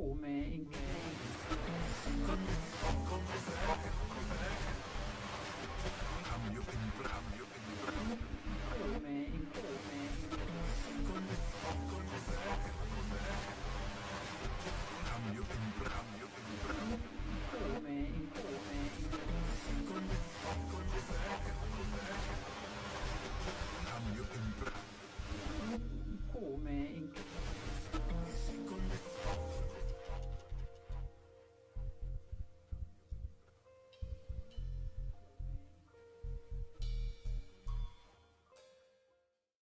Oh med Ingrid